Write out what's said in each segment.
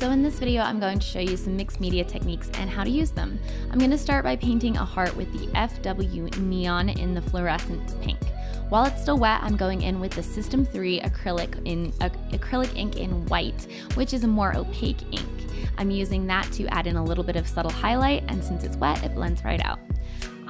So in this video, I'm going to show you some mixed media techniques and how to use them. I'm going to start by painting a heart with the FW Neon in the fluorescent pink. While it's still wet, I'm going in with the System 3 acrylic in acrylic ink in white, which is a more opaque ink. I'm using that to add in a little bit of subtle highlight, and since it's wet, it blends right out.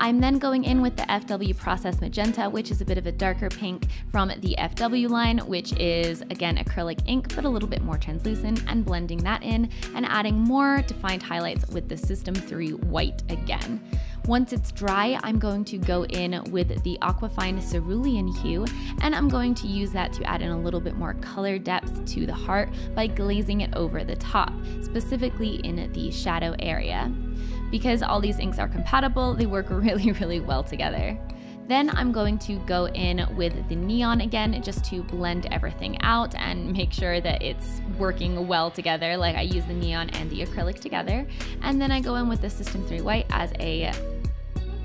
I'm then going in with the FW Process Magenta, which is a bit of a darker pink from the FW line, which is again acrylic ink, but a little bit more translucent, and blending that in and adding more defined highlights with the System 3 white again. Once it's dry, I'm going to go in with the Aquafine Cerulean hue, and I'm going to use that to add in a little bit more color depth to the heart by glazing it over the top, specifically in the shadow area. Because all these inks are compatible, they work really, really well together. Then I'm going to go in with the neon again just to blend everything out and make sure that it's working well together. Like I use the neon and the acrylic together. And then I go in with the System 3 White as a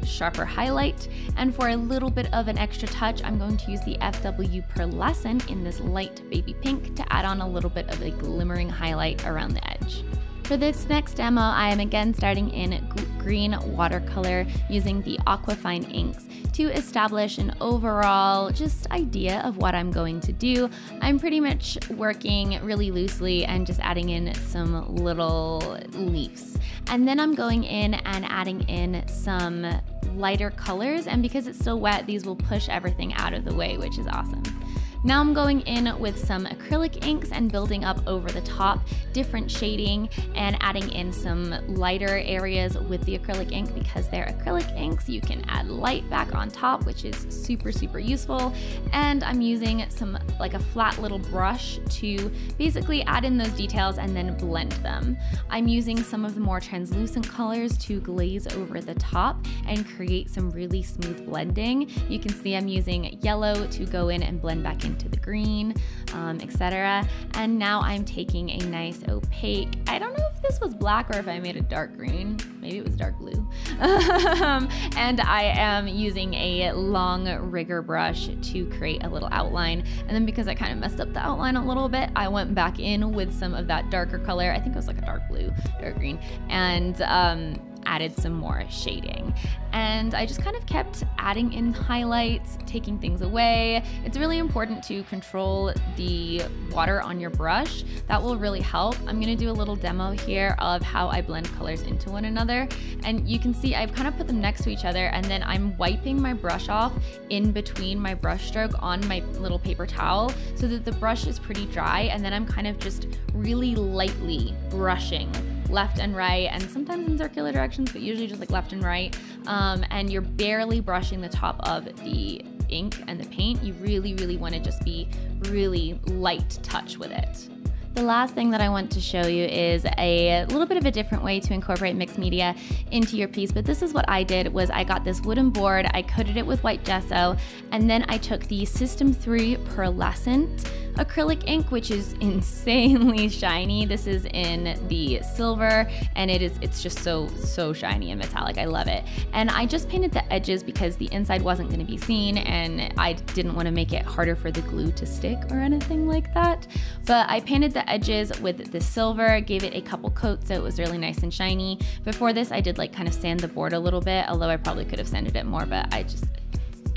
sharper highlight. And for a little bit of an extra touch, I'm going to use the FW Pearlescent in this light baby pink to add on a little bit of a glimmering highlight around the edge. For this next demo, I am again starting in green watercolor using the Aquafine inks to establish an overall just idea of what I'm going to do. I'm pretty much working really loosely and just adding in some little leaves. And then I'm going in and adding in some lighter colors and because it's still wet, these will push everything out of the way, which is awesome. Now I'm going in with some acrylic inks and building up over the top different shading and adding in some lighter areas with the acrylic ink because they're acrylic inks. You can add light back on top, which is super, super useful. And I'm using some like a flat little brush to basically add in those details and then blend them. I'm using some of the more translucent colors to glaze over the top and create some really smooth blending. You can see I'm using yellow to go in and blend back in into the green, um, etc. And now I'm taking a nice opaque, I don't know if this was black or if I made it dark green, maybe it was dark blue. And I am using a long rigger brush to create a little outline. And then because I kind of messed up the outline a little bit, I went back in with some of that darker color. I think it was like a dark blue, dark green. And um, added some more shading. And I just kind of kept adding in highlights, taking things away. It's really important to control the water on your brush. That will really help. I'm gonna do a little demo here of how I blend colors into one another. And you can see I've kind of put them next to each other and then I'm wiping my brush off in between my brush stroke on my little paper towel so that the brush is pretty dry and then I'm kind of just really lightly brushing left and right, and sometimes in circular directions, but usually just like left and right. Um, and you're barely brushing the top of the ink and the paint. You really, really want to just be really light touch with it. The last thing that I want to show you is a little bit of a different way to incorporate mixed media into your piece, but this is what I did was I got this wooden board, I coated it with white gesso, and then I took the System 3 Pearlescent acrylic ink, which is insanely shiny. This is in the silver and it is it's just so so shiny and metallic. I love it. And I just painted the edges because the inside wasn't going to be seen and I didn't want to make it harder for the glue to stick or anything like that. But I painted the edges with the silver, gave it a couple coats so it was really nice and shiny. Before this I did like kind of sand the board a little bit, although I probably could have sanded it more, but I just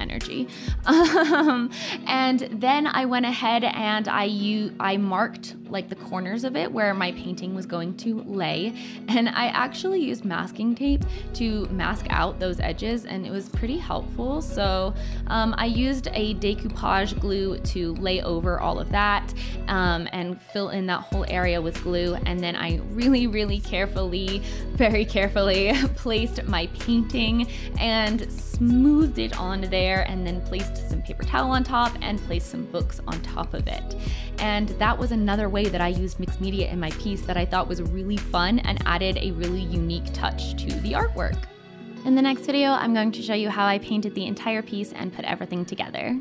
energy. Um, and then I went ahead and I marked like the corners of it where my painting was going to lay. And I actually used masking tape to mask out those edges and it was pretty helpful. So um, I used a decoupage glue to lay over all of that um, and fill in that whole area with glue. And then I really, really carefully, very carefully placed my painting and smoothed it on there and then placed some paper towel on top and placed some books on top of it. And that was another way that I used mixed media in my piece that I thought was really fun and added a really unique touch to the artwork. In the next video, I'm going to show you how I painted the entire piece and put everything together.